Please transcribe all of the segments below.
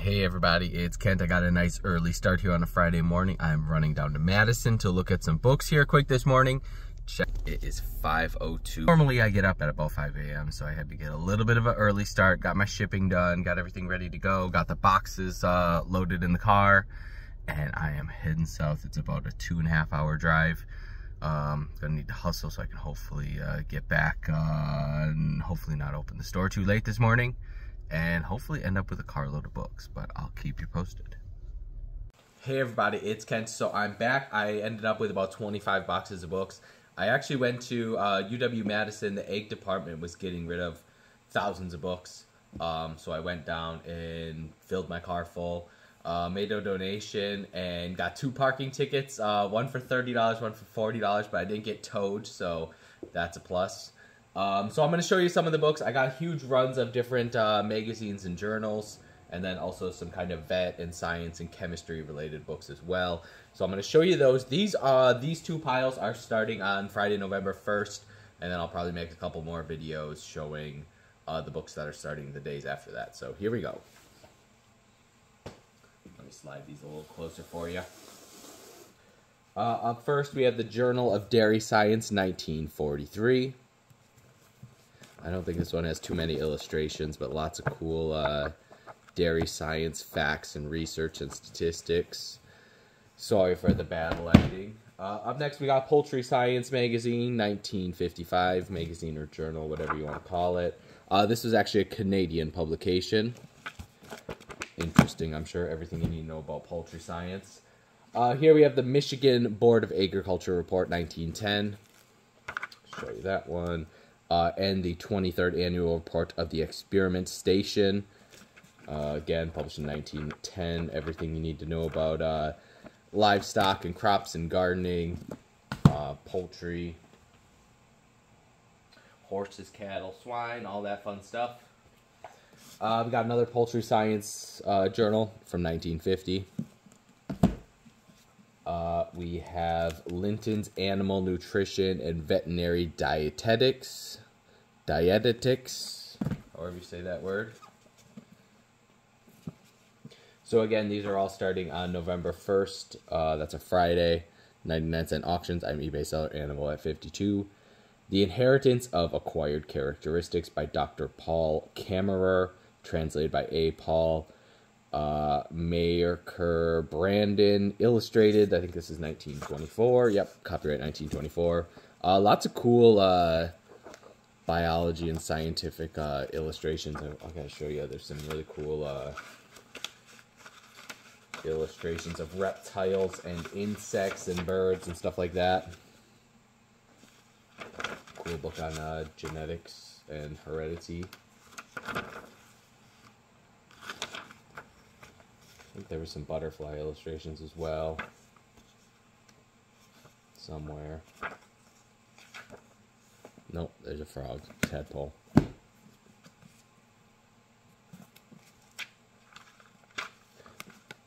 Hey everybody, it's Kent. I got a nice early start here on a Friday morning. I'm running down to Madison to look at some books here quick this morning. Check, it is 5.02. Normally I get up at about 5 a.m. so I had to get a little bit of an early start. Got my shipping done, got everything ready to go, got the boxes uh, loaded in the car, and I am heading south. It's about a two and a half hour drive. Um, gonna need to hustle so I can hopefully uh, get back uh, and hopefully not open the store too late this morning and hopefully end up with a carload of books, but I'll keep you posted. Hey everybody, it's Kent. So I'm back. I ended up with about 25 boxes of books. I actually went to uh, UW Madison. The egg department was getting rid of thousands of books. Um, so I went down and filled my car full, uh, made a donation, and got two parking tickets. Uh, one for $30, one for $40, but I didn't get towed, so that's a plus. Um, so I'm going to show you some of the books. I got huge runs of different uh, magazines and journals, and then also some kind of vet and science and chemistry related books as well. So I'm going to show you those. These uh, these two piles are starting on Friday, November 1st, and then I'll probably make a couple more videos showing uh, the books that are starting the days after that. So here we go. Let me slide these a little closer for you. Uh, up first, we have the Journal of Dairy Science, 1943. I don't think this one has too many illustrations, but lots of cool uh, dairy science facts and research and statistics. Sorry for the bad lighting. Uh, up next, we got Poultry Science Magazine, 1955, magazine or journal, whatever you want to call it. Uh, this was actually a Canadian publication. Interesting, I'm sure, everything you need to know about poultry science. Uh, here we have the Michigan Board of Agriculture Report, 1910. Show you that one uh, and the 23rd annual report of the Experiment Station. Uh, again, published in 1910. Everything you need to know about uh, livestock and crops and gardening, uh, poultry, horses, cattle, swine, all that fun stuff. Uh, we got another poultry science uh, journal from 1950. We have Linton's Animal Nutrition and Veterinary Dietetics. Dietetics, however you say that word. So again, these are all starting on November 1st. Uh, that's a Friday. 99 cent auctions. I'm eBay seller animal at 52. The Inheritance of Acquired Characteristics by Dr. Paul Kammerer, translated by A. Paul uh, Maerker-Branden, illustrated. I think this is 1924. Yep, copyright 1924. Uh, lots of cool uh, biology and scientific uh, illustrations. I, I gotta show you. There's some really cool uh, illustrations of reptiles and insects and birds and stuff like that. Cool book on uh, genetics and heredity. I think there were some butterfly illustrations as well. Somewhere. Nope, there's a frog. Tadpole.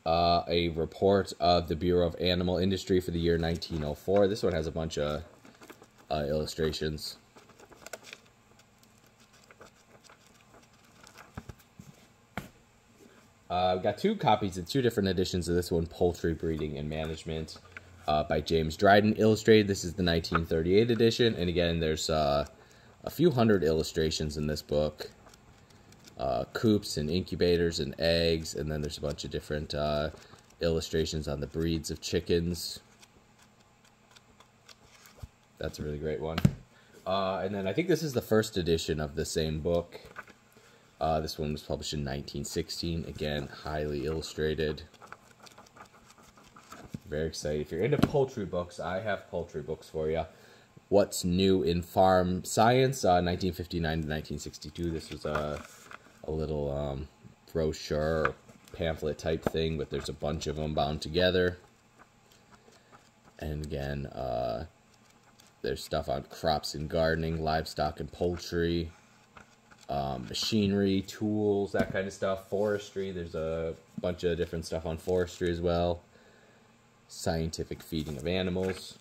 Uh, a report of the Bureau of Animal Industry for the year 1904. This one has a bunch of uh, illustrations. Uh, I've got two copies of two different editions of this one, Poultry Breeding and Management, uh, by James Dryden, illustrated. This is the 1938 edition, and again, there's uh, a few hundred illustrations in this book. Uh, coops and incubators and eggs, and then there's a bunch of different uh, illustrations on the breeds of chickens. That's a really great one. Uh, and then I think this is the first edition of the same book. Uh, this one was published in 1916. Again, highly illustrated. Very excited. If you're into poultry books, I have poultry books for you. What's New in Farm Science, uh, 1959 to 1962. This was a, a little um, brochure pamphlet type thing, but there's a bunch of them bound together. And again, uh, there's stuff on crops and gardening, livestock and poultry, um, machinery, tools, that kind of stuff. Forestry, there's a bunch of different stuff on forestry as well. Scientific feeding of animals.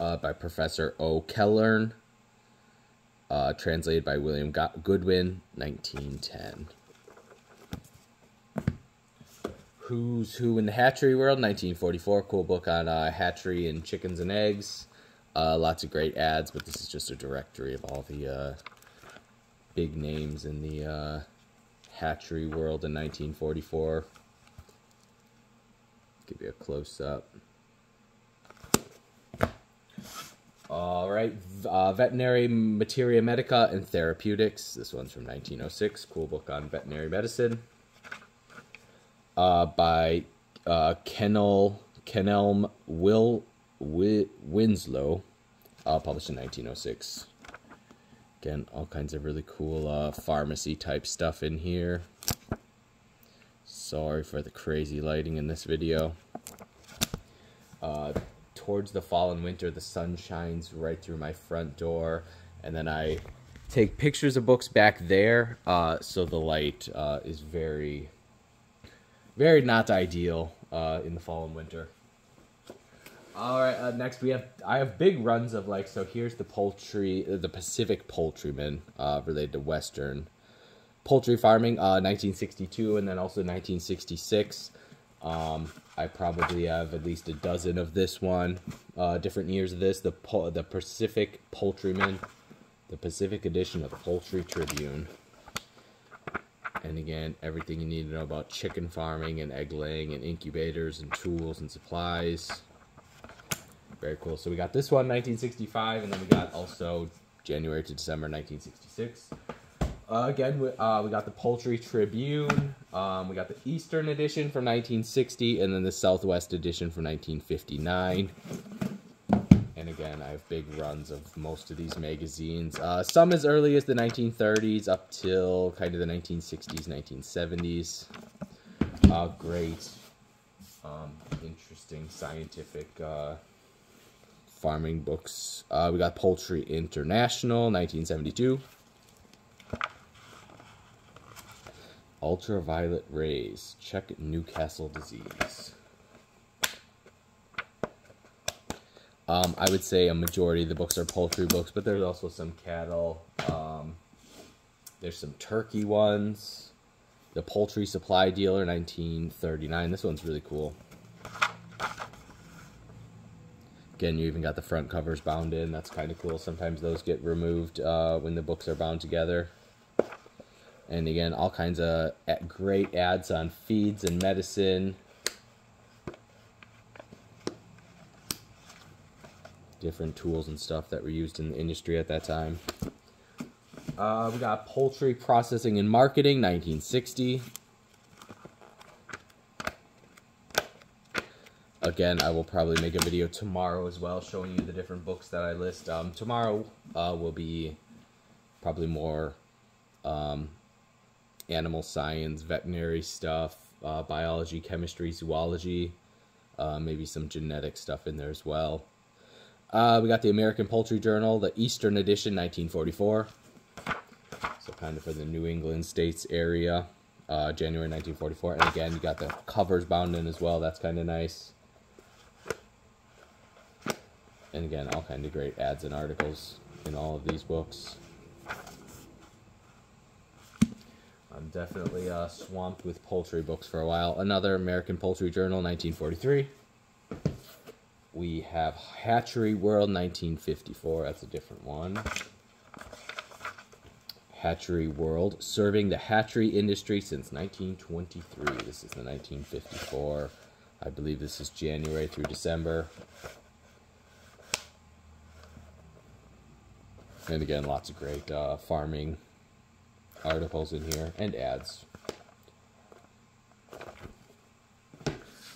Uh, by Professor O. Kellner. uh, translated by William Goodwin, 1910. Who's Who in the Hatchery World, 1944. Cool book on uh, hatchery and chickens and eggs. Uh, lots of great ads, but this is just a directory of all the uh, big names in the uh, hatchery world in 1944. Give you a close up. All right, uh, Veterinary Materia Medica and Therapeutics. This one's from 1906. Cool book on veterinary medicine. Uh, by uh, Kennel Kenelm Will Winslow, uh, published in 1906. Again, all kinds of really cool uh, pharmacy type stuff in here. Sorry for the crazy lighting in this video. Uh, towards the fall and winter, the sun shines right through my front door, and then I take pictures of books back there, uh, so the light uh, is very, very not ideal uh, in the fall and winter. All right, uh, next we have I have big runs of like so. Here's the poultry, uh, the Pacific Poultryman, uh, related to Western poultry farming, 1962, and then also 1966. Um, I probably have at least a dozen of this one, uh, different years of this. The the Pacific Poultryman, the Pacific edition of the Poultry Tribune. And again, everything you need to know about chicken farming and egg laying and incubators and tools and supplies. Very cool. So we got this one, 1965, and then we got also January to December 1966. Uh, again, we, uh, we got the Poultry Tribune. Um, we got the Eastern edition from 1960, and then the Southwest edition from 1959. And again, I have big runs of most of these magazines. Uh, some as early as the 1930s up till kind of the 1960s, 1970s. Uh, great, um, interesting scientific uh, farming books. Uh, we got Poultry International, 1972. Ultraviolet rays. Check Newcastle disease. Um, I would say a majority of the books are poultry books, but there's also some cattle. Um, there's some turkey ones. The Poultry Supply Dealer, 1939. This one's really cool. Again, you even got the front covers bound in. That's kind of cool. Sometimes those get removed uh, when the books are bound together. And again, all kinds of great ads on feeds and medicine. Different tools and stuff that were used in the industry at that time. Uh, we got Poultry Processing and Marketing, 1960. Again, I will probably make a video tomorrow as well, showing you the different books that I list. Um, tomorrow uh, will be probably more um, animal science, veterinary stuff, uh, biology, chemistry, zoology, uh, maybe some genetic stuff in there as well. Uh, we got the American Poultry Journal, the Eastern edition, 1944. So kind of for the New England states area, uh, January 1944. And again, you got the covers bound in as well. That's kind of nice. And again, all kind of great ads and articles in all of these books. I'm definitely uh, swamped with poultry books for a while. Another American Poultry Journal, 1943. We have Hatchery World, 1954. That's a different one. Hatchery World, serving the hatchery industry since 1923. This is the 1954. I believe this is January through December. And again, lots of great uh, farming articles in here and ads.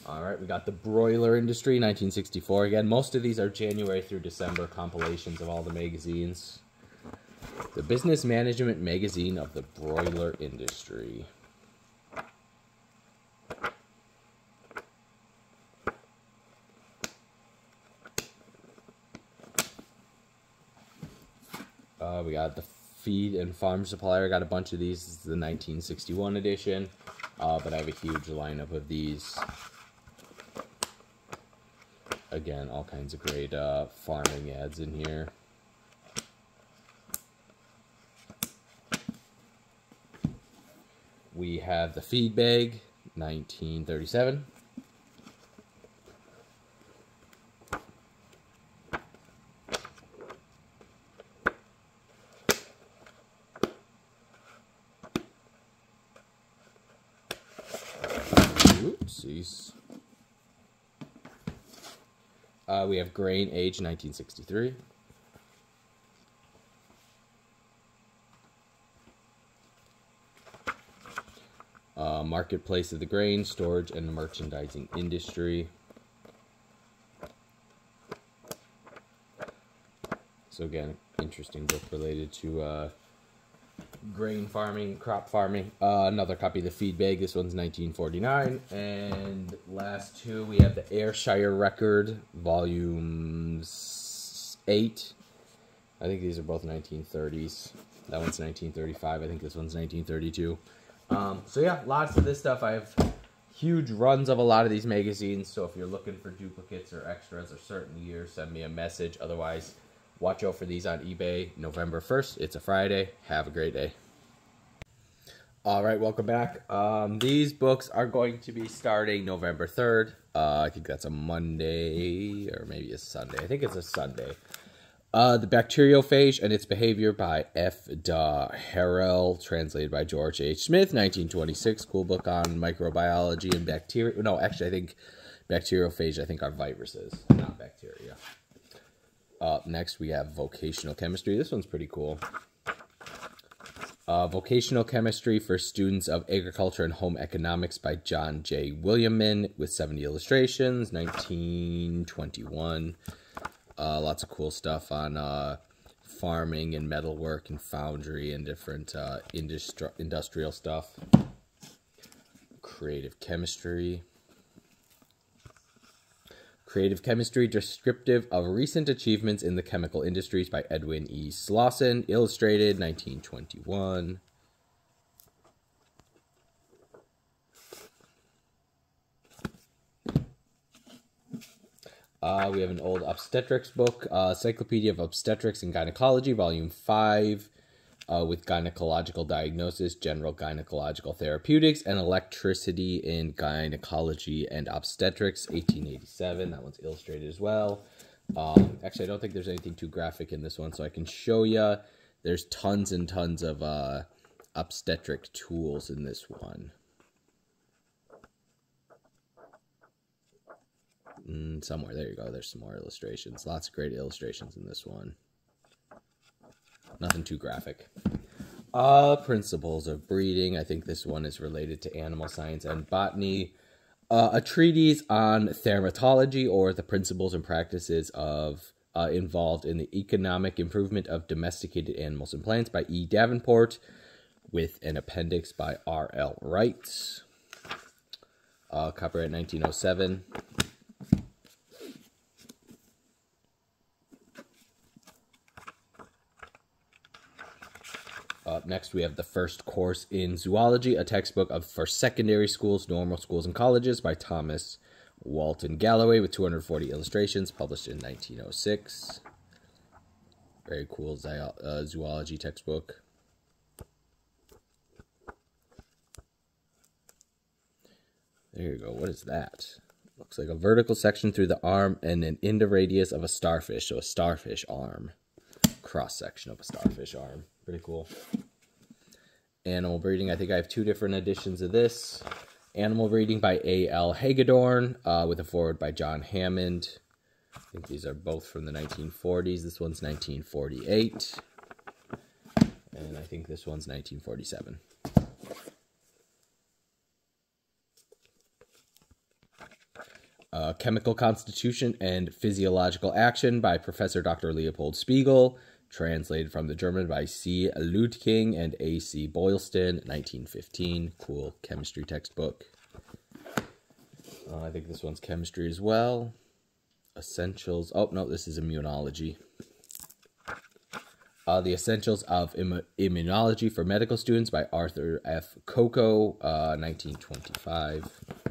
All right, we got the broiler industry, 1964. Again, most of these are January through December compilations of all the magazines. The Business Management Magazine of the Broiler Industry. we got the feed and farm supplier. I got a bunch of these. This is the 1961 edition, uh, but I have a huge lineup of these. Again, all kinds of great uh, farming ads in here. We have the feed bag, 1937. We have Grain Age 1963. Uh, marketplace of the grain, storage, and merchandising industry. So again, interesting book related to uh, grain farming, crop farming. Uh, another copy of the Feed Bag. This one's 1949. And last two, we have the Ayrshire Record, Volume 8. I think these are both 1930s. That one's 1935. I think this one's 1932. Um, so yeah, lots of this stuff. I have huge runs of a lot of these magazines. So if you're looking for duplicates or extras or certain years, send me a message. Otherwise, watch out for these on eBay November 1st. It's a Friday. Have a great day. All right, welcome back. Um, these books are going to be starting November 3rd. Uh, I think that's a Monday or maybe a Sunday. I think it's a Sunday. Uh, the Bacteriophage and Its Behavior by F. d'Herelle, translated by George H. Smith, 1926. Cool book on microbiology and bacteria. No, actually, I think bacteriophage, I think, are viruses, not bacteria. Up next, we have vocational chemistry. This one's pretty cool. Uh, vocational chemistry for students of agriculture and home economics by John J. Williamson with 70 illustrations, 1921. Uh, lots of cool stuff on uh, farming and metalwork and foundry and different uh, industri industrial stuff. Creative chemistry. Creative Chemistry Descriptive of Recent Achievements in the Chemical Industries by Edwin E. Slosson, illustrated 1921. Uh, we have an old obstetrics book, uh, Encyclopedia of Obstetrics and Gynecology, Volume 5, uh, with gynecological diagnosis, general gynecological therapeutics, and electricity in gynecology and obstetrics, 1887. That one's illustrated as well. Um, actually, I don't think there's anything too graphic in this one, so I can show you. There's tons and tons of uh, obstetric tools in this one. Mm, somewhere. There you go. There's some more illustrations. Lots of great illustrations in this one. Nothing too graphic. Uh, principles of breeding. I think this one is related to animal science and botany. Uh, a treatise on thremmatology or the principles and practices of uh, involved in the economic improvement of domesticated animals and plants by E. Davenport, with an appendix by R. L. Wright. Uh, copyright 1907. Up next, we have the first course in zoology, a textbook of for secondary schools, normal schools, and colleges by Thomas Walton Galloway with 240 illustrations, published in 1906. Very cool uh, zoology textbook. There you go. What is that? Looks like a vertical section through the arm and an end radius of a starfish, so a starfish arm. Cross section of a starfish arm. Pretty cool. Animal Breeding. I think I have two different editions of this. Animal Breeding by A.L. Hagedoorn uh, with a forward by John Hammond. I think these are both from the 1940s. This one's 1948. And I think this one's 1947. Uh, Chemical Constitution and Physiological Action by Professor Dr. Leopold Spiegel translated from the German by C. Luedeking and A. C. Boylston, 1915. Cool chemistry textbook. Uh, I think this one's chemistry as well. Essentials. Oh, no, this is immunology. Uh, the Essentials of Im Immunology for Medical Students by Arthur F. Coca, uh, 1925.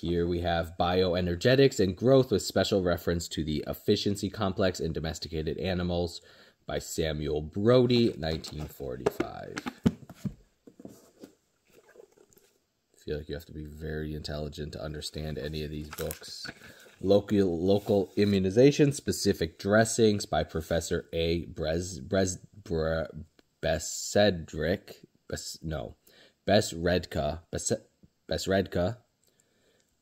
Here we have bioenergetics and growth with special reference to the efficiency complex in domesticated animals by Samuel Brody, 1945. I feel like you have to be very intelligent to understand any of these books. Local local immunization, specific dressings by Professor A. Brez, Brez, Bre, Besedrick. Bes, no, Besredka. Bes, Besredka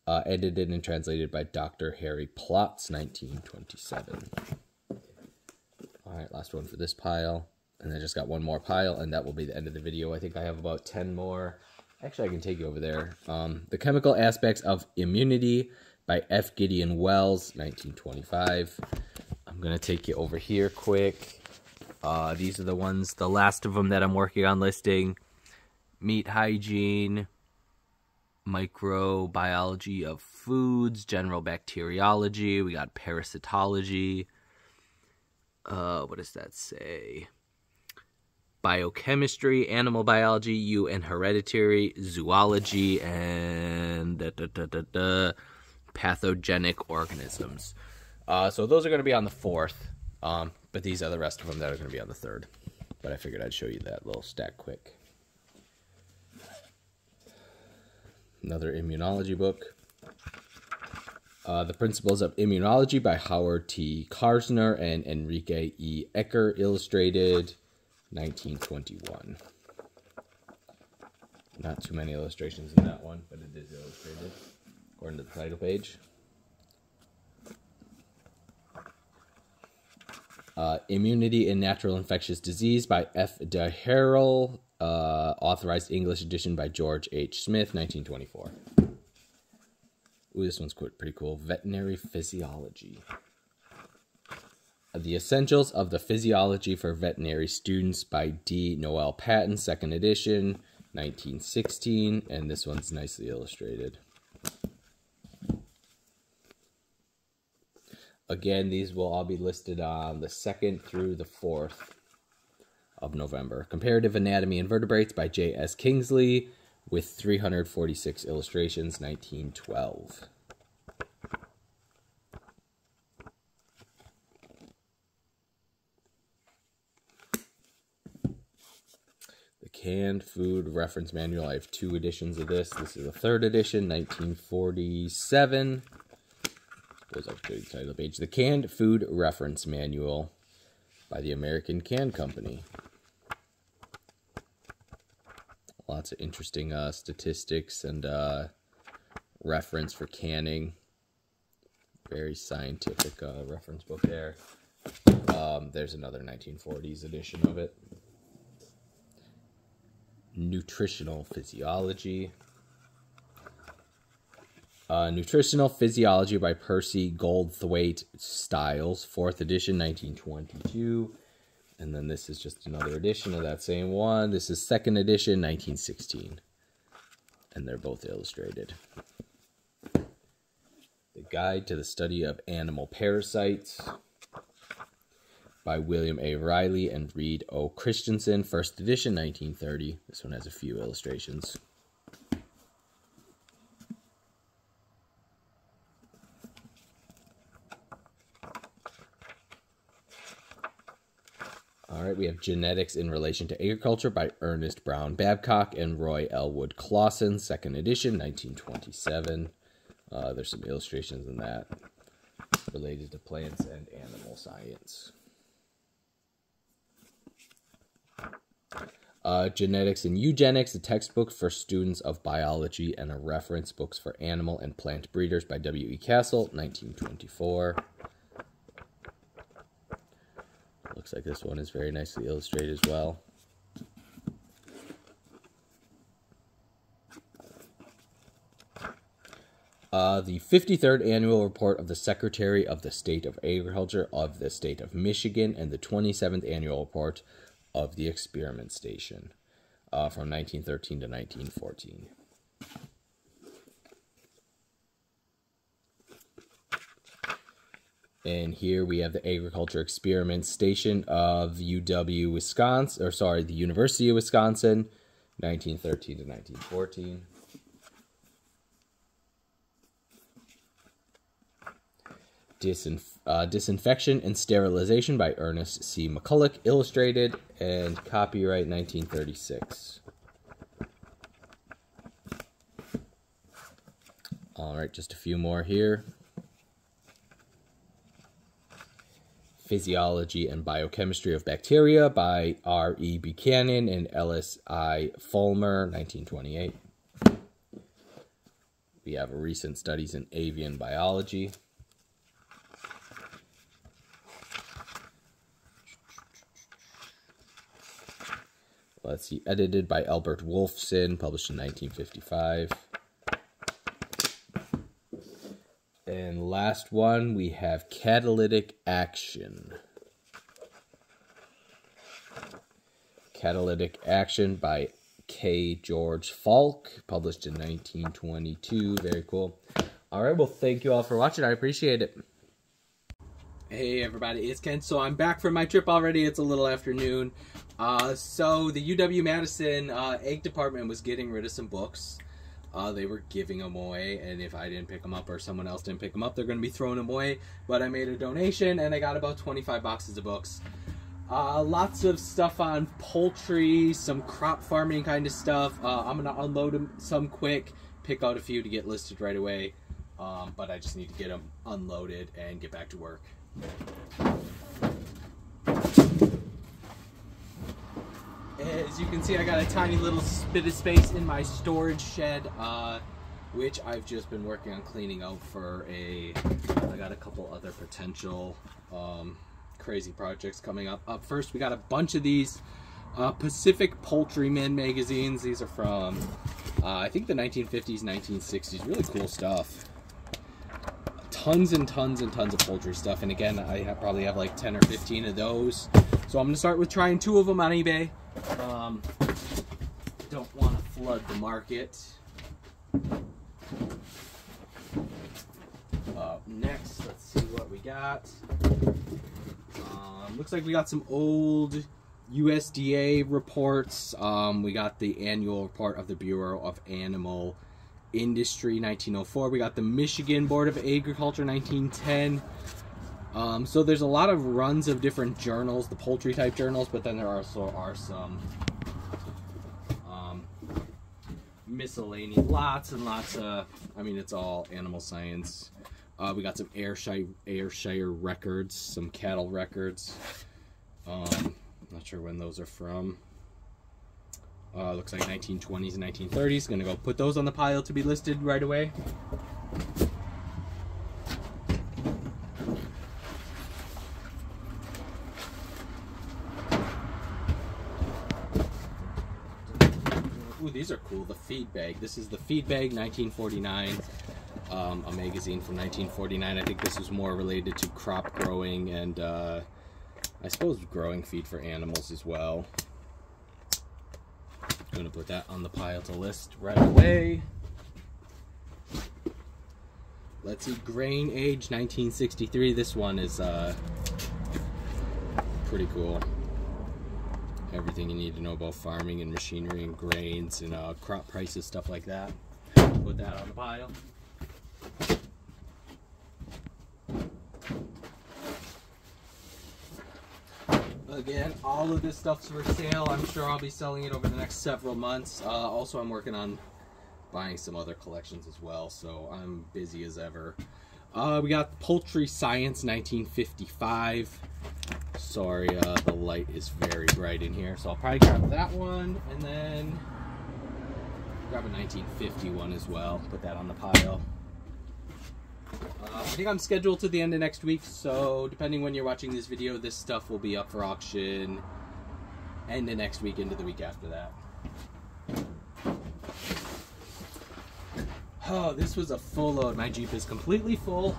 uh, edited and translated by Dr. Harry Plotz, 1927. All right, last one for this pile. And I just got one more pile, and that will be the end of the video. I think I have about 10 more. Actually, I can take you over there. Um, the Chemical Aspects of Immunity by F. Gideon Wells, 1925. I'm going to take you over here quick. Uh, these are the ones, the last of them that I'm working on listing. Meat hygiene, microbiology of foods, general bacteriology, we got parasitology. Uh, what does that say? Biochemistry, animal biology, you and hereditary, zoology, and da, da, da, pathogenic organisms. Uh, so those are going to be on the fourth, um, but these are the rest of them that are going to be on the third. But I figured I'd show you that little stack quick. Another immunology book. Uh, the Principles of Immunology by Howard T. Karsner and Enrique E. Ecker, illustrated 1921. Not too many illustrations in that one, but it is illustrated, according to the title page. Uh, Immunity in Natural Infectious Disease by F. d'Herelle, uh, authorized English edition by George H. Smith, 1924. Ooh, this one's pretty cool. Veterinary Physiology. The Essentials of the Physiology for Veterinary Students by D. Noel Paton, second edition, 1916. And this one's nicely illustrated. Again, these will all be listed on the second through the fourth of November. Comparative Anatomy Invertebrates by J.S. Kingsley with 346 illustrations, 1912. The Canned Food Reference Manual. I have two editions of this. This is the third edition, 1947. Goes up to the title page. The Canned Food Reference Manual by the American Can Company. Lots of interesting uh, statistics and uh, reference for canning. Very scientific uh, reference book there. Um, there's another 1940s edition of it. Nutritional Physiology. Uh, Nutritional Physiology by Percy Goldthwaite Stiles, 4th edition, 1922. And then this is just another edition of that same one. This is second edition, 1916. And they're both illustrated. The Guide to the Study of Animal Parasites by William A. Riley and Reed O. Christensen, first edition, 1930. This one has a few illustrations. We have Genetics in Relation to Agriculture by Ernest Brown Babcock and Roy Elwood Clausen, second edition, 1927. Uh, there's some illustrations in that related to plants and animal science. Uh, Genetics and Eugenics, a textbook for students of biology and a reference books for animal and plant breeders by W.E. Castle, 1924. Looks like this one is very nicely illustrated as well. Uh, the 53rd annual report of the Secretary of the State of Agriculture of the State of Michigan and the 27th annual report of the Experiment Station uh, from 1913 to 1914. And here we have the Agriculture Experiment Station of UW Wisconsin, or sorry, the University of Wisconsin, 1913 to 1914. Disinf- uh, Disinfection and Sterilization by Ernest C. McCulloch, illustrated, and copyright 1936. All right, just a few more here. Physiology and Biochemistry of Bacteria by R. E. Buchanan and Ellis I. Fulmer, 1928. We have recent studies in avian biology. Let's see, edited by Albert Wolfson, published in 1955. And last one, we have Catalytic Action. Catalytic Action by K. George Falk, published in 1922. Very cool. All right, well, thank you all for watching. I appreciate it. Hey everybody, it's Ken. So I'm back from my trip already. It's a little afternoon. Uh, so the UW-Madison uh, egg department was getting rid of some books. Uh, they were giving them away, and if I didn't pick them up or someone else didn't pick them up, they're going to be throwing them away. But I made a donation, and I got about 25 boxes of books. Uh, lots of stuff on poultry, some crop farming kind of stuff. Uh, I'm going to unload them some quick, pick out a few to get listed right away. Um, but I just need to get them unloaded and get back to work. As you can see, I got a tiny little bit of space in my storage shed, uh, which I've just been working on cleaning out for a, I got a couple other potential um, crazy projects coming up. Up first, we got a bunch of these uh, Pacific Poultryman magazines. These are from, uh, I think the 1950s, 1960s. Really cool stuff tons and tons and tons of poultry stuff. And again, I have, probably have like 10 or 15 of those. So I'm to start with trying two of them on eBay. Um, don't want to flood the market. Uh, next, let's see what we got. Um, looks like we got some old USDA reports. Um, we got the annual report of the Bureau of Animal Industry 1904. We got the Michigan Board of Agriculture 1910. Um, so there's a lot of runs of different journals, the poultry type journals, but then there also are some um, miscellaneous, lots and lots of, I mean, it's all animal science. Uh, we got some Ayrshire, Ayrshire records, some cattle records. Um, not sure when those are from. Uh, looks like 1920s and 1930s. Gonna go put those on the pile to be listed right away. Ooh, these are cool. The feed bag. This is the feed bag 1949. Um, a magazine from 1949. I think this was more related to crop growing and uh, I suppose growing feed for animals as well. I'm gonna put that on the pile to list right away. Let's see, grain age 1963. This one is uh, pretty cool. Everything you need to know about farming and machinery and grains and uh, crop prices, stuff like that. Put that on the pile. again, all of this stuff's for sale. I'm sure I'll be selling it over the next several months. Uh, also, I'm working on buying some other collections as well, so I'm busy as ever. Uh, we got Poultry Science 1955. Sorry, uh, the light is very bright in here, so I'll probably grab that one, and then grab a 1950 one as well. Put that on the pile. Uh, I think I'm scheduled to the end of next week, so depending when you're watching this video, this stuff will be up for auction end of next week into the week after that. Oh, this was a full load. My Jeep is completely full,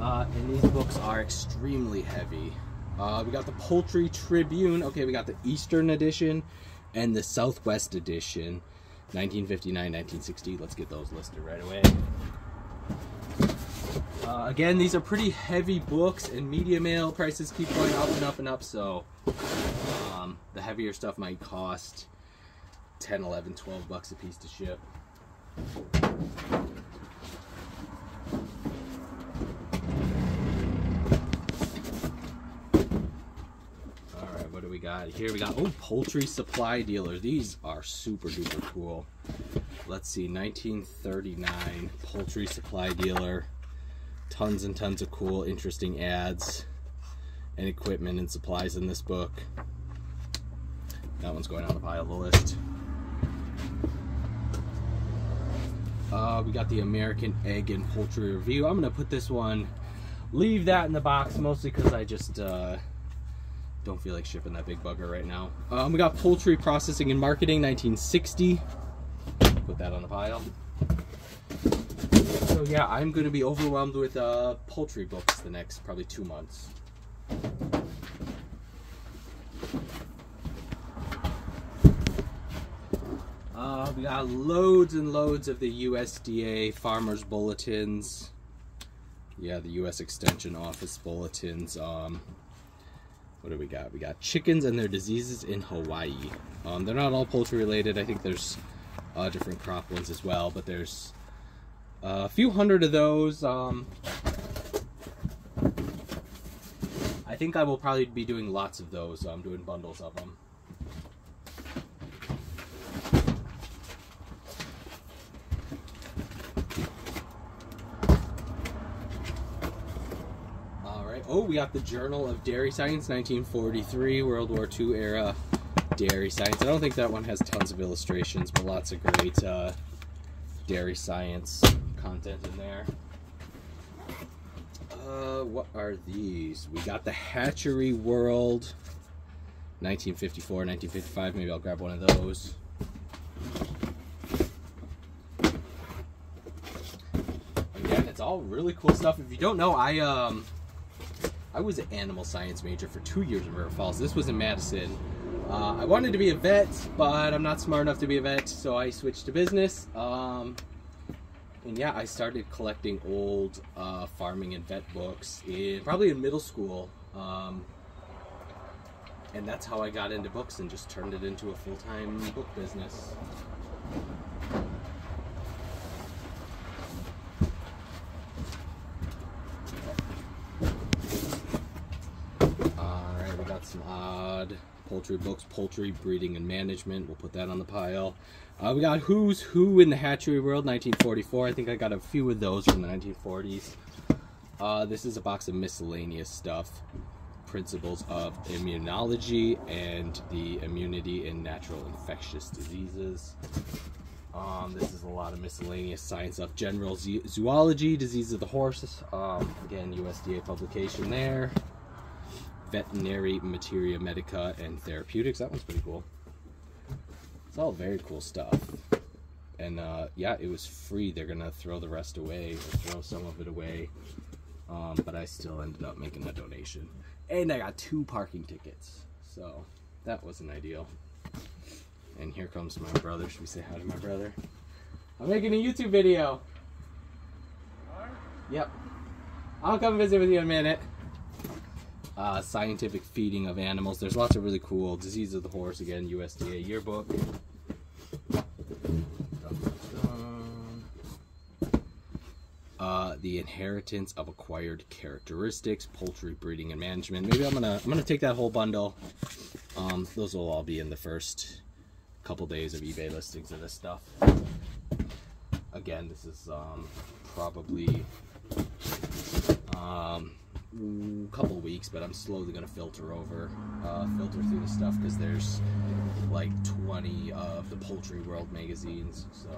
uh, and these books are extremely heavy. Uh, we got the Poultry Tribune. Okay, we got the Eastern Edition and the Southwest Edition, 1959, 1960. Let's get those listed right away. Uh, again, these are pretty heavy books, and media mail prices keep going up and up and up, so um, the heavier stuff might cost 10, 11, 12 bucks a piece to ship. We got here? We got, oh, poultry supply dealer. These are super duper cool. Let's see, 1939 poultry supply dealer. Tons and tons of cool, interesting ads and equipment and supplies in this book. That one's going on the pile of the list. Uh, we got the American Egg and Poultry Review. I'm gonna put this one, leave that in the box mostly because I just uh, don't feel like shipping that big bugger right now. Um, we got Poultry Processing and Marketing 1960. Put that on the pile. So yeah, I'm gonna be overwhelmed with uh, poultry books the next probably two months. Uh, we got loads and loads of the USDA farmers bulletins. Yeah, the U.S. Extension Office bulletins. Um, what do we got? We got chickens and their diseases in Hawaii. Um, they're not all poultry related. I think there's uh, different crop ones as well, but there's a few hundred of those. Um, I think I will probably be doing lots of those. I'm um, doing bundles of them. Oh, we got the Journal of Dairy Science, 1943, World War II era dairy science. I don't think that one has tons of illustrations, but lots of great uh, dairy science content in there. Uh, what are these? We got the Hatchery World, 1954, 1955. Maybe I'll grab one of those. Again, it's all really cool stuff. If you don't know, I um I was an animal science major for two years in River Falls. This was in Madison. Uh, I wanted to be a vet, but I'm not smart enough to be a vet, so I switched to business. Um, and yeah, I started collecting old uh, farming and vet books in probably in middle school. Um, and that's how I got into books and just turned it into a full-time book business. some odd poultry books, poultry breeding and management. We'll put that on the pile. Uh, we got Who's Who in the Hatchery World, 1944. I think I got a few of those from the 1940s. Uh, this is a box of miscellaneous stuff. Principles of immunology and the immunity in natural infectious diseases. Um, this is a lot of miscellaneous science stuff. General zoology, disease of the horse. Um, again, USDA publication there veterinary materia medica and therapeutics. That one's pretty cool. It's all very cool stuff. And uh, yeah, it was free. They're gonna throw the rest away or throw some of it away. Um, but I still ended up making a donation. And I got two parking tickets. So that wasn't ideal. And here comes my brother. Should we say hi to my brother? I'm making a YouTube video. Yep. I'll come visit with you in a minute uh, scientific feeding of animals. There's lots of really cool disease of the horse again, USDA yearbook. Uh, the inheritance of acquired characteristics, poultry breeding and management. Maybe I'm gonna I'm gonna take that whole bundle. Um, those will all be in the first couple days of eBay listings of this stuff. Again, this is um, probably um, couple weeks, but I'm slowly gonna filter over, uh, filter through the stuff because there's like 20 of the Poultry World magazines. So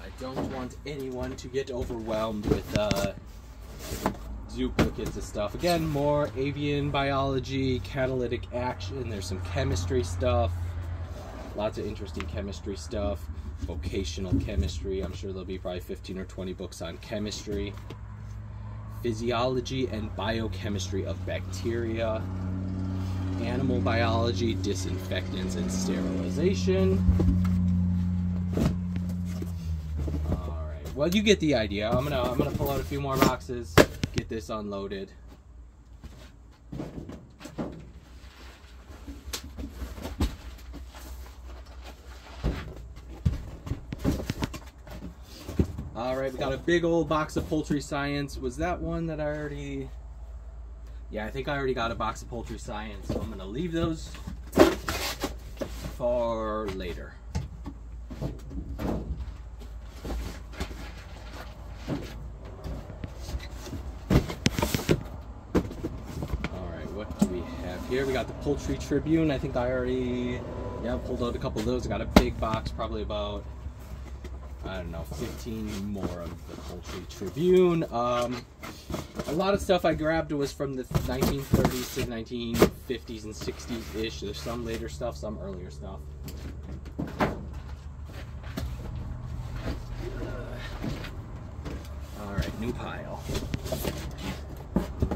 I don't want anyone to get overwhelmed with uh, duplicates of stuff. Again, more avian biology, catalytic action. There's some chemistry stuff. Lots of interesting chemistry stuff vocational chemistry. I'm sure there'll be probably 15 or 20 books on chemistry, physiology and biochemistry of bacteria, animal biology, disinfectants and sterilization. All right. Well, you get the idea. I'm gonna I'm gonna pull out a few more boxes, get this unloaded. All right, we got a big old box of Poultry Science. Was that one that I already... Yeah, I think I already got a box of Poultry Science, so I'm gonna leave those for later. Alright, what do we have here? We got the Poultry Tribune. I think I already yeah, pulled out a couple of those. I got a big box, probably about I don't know, 15 more of the Poultry Tribune. Um, a lot of stuff I grabbed was from the 1930s to 1950s and 60s ish. There's some later stuff, some earlier stuff. All right, new pile.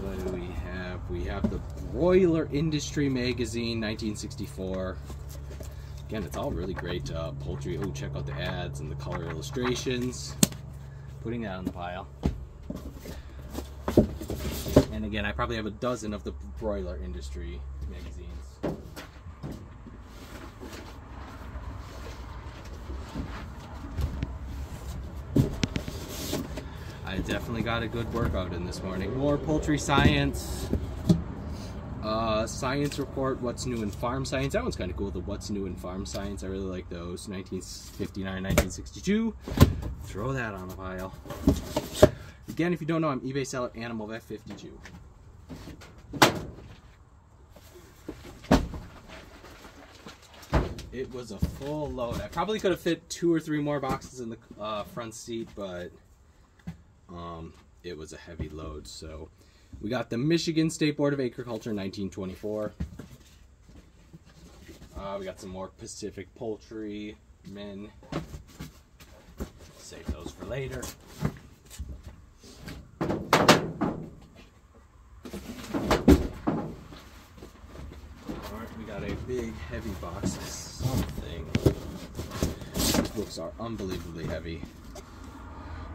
What do we have? We have the Broiler Industry Magazine, 1964. Again, it's all really great uh, poultry. Oh, check out the ads and the color illustrations. Putting that on the pile. And again, I probably have a dozen of the broiler industry magazines. I definitely got a good workout in this morning. More poultry science. Uh, science report, what's new in farm science. That one's kind of cool, the what's new in farm science. I really like those. 1959, 1962. Throw that on a pile. Again, if you don't know, I'm eBay seller Animal Vet 52. It was a full load. I probably could have fit two or three more boxes in the uh, front seat, but um, it was a heavy load. So we got the Michigan State Board of Agriculture 1924. Uh, we got some more Pacific Poultry, men. Save those for later. Alright, we got a big heavy box something. These books are unbelievably heavy.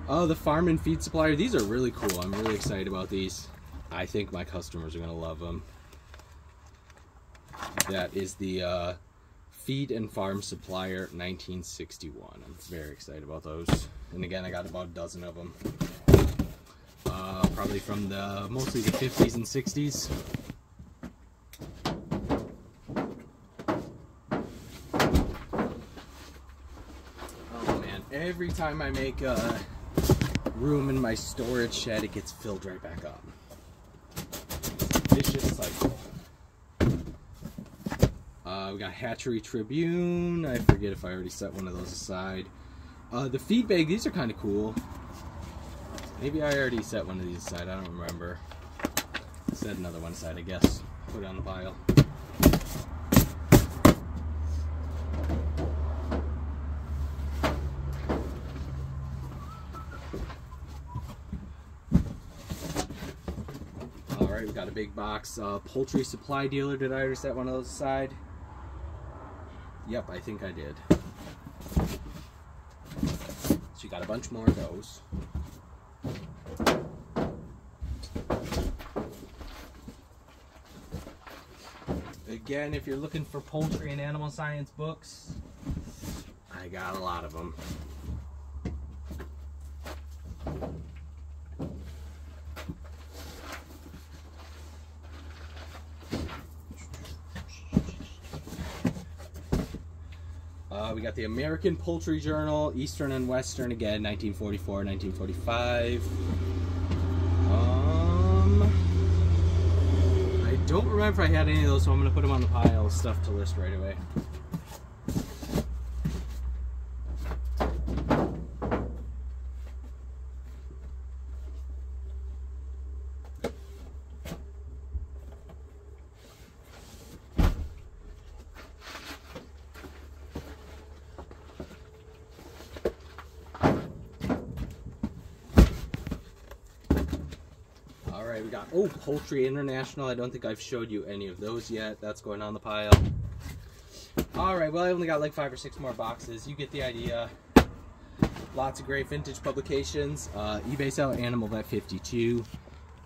Oh, the Farm and Feed Supplier. These are really cool. I'm really excited about these. I think my customers are going to love them. That is the uh, Feed and Farm Supplier 1961. I'm very excited about those. And again, I got about a dozen of them. Uh, probably from the mostly the 50s and 60s. Oh man, every time I make a room in my storage shed, it gets filled right back up vicious cycle. Uh, we got Hatchery Tribune. I forget if I already set one of those aside. Uh, the feed bag, these are kind of cool. Maybe I already set one of these aside. I don't remember. Set another one aside, I guess. Put it on the pile. Alright, we got a big box. Uh, poultry supply dealer. Did I already set one of those aside? Yep, I think I did. So you got a bunch more of those. Again, if you're looking for poultry and animal science books, I got a lot of them. We got the American Poultry Journal, Eastern and Western again, 1944, 1945. Um, I don't remember if I had any of those, so I'm going to put them on the pile of stuff to list right away. All right, we got, oh, Poultry International. I don't think I've showed you any of those yet. That's going on the pile. All right, well, I only got like five or six more boxes. You get the idea. Lots of great vintage publications. Uh, eBay seller Animal Vet 52.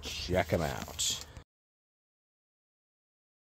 Check them out.